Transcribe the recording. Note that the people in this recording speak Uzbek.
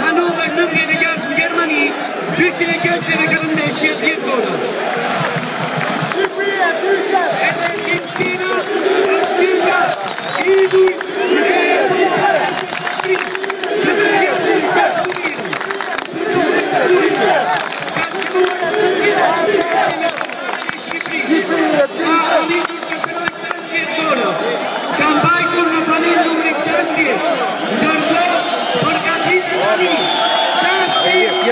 Hannover, Nürnberg, Germany, Düsseldorf, Germany, Schiersdorf.